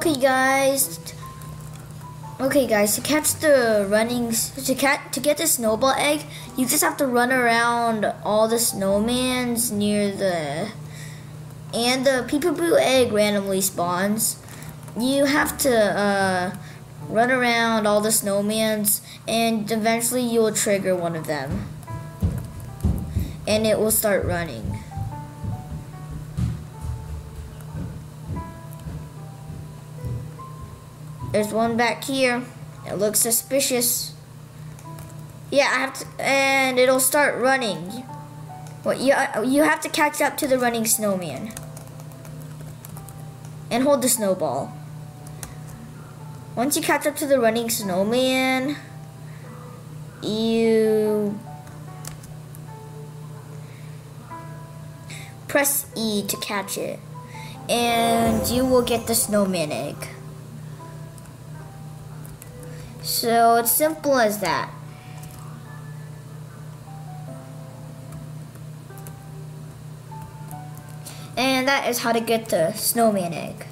Okay, guys. Okay, guys. To catch the running, to catch to get the snowball egg, you just have to run around all the snowmans near the, and the peekaboo egg randomly spawns. You have to uh, run around all the snowmans, and eventually you will trigger one of them, and it will start running. There's one back here. It looks suspicious. Yeah, I have to, and it'll start running. Well, you, uh, you have to catch up to the running snowman. And hold the snowball. Once you catch up to the running snowman, you press E to catch it. And you will get the snowman egg. So it's simple as that. And that is how to get the snowman egg.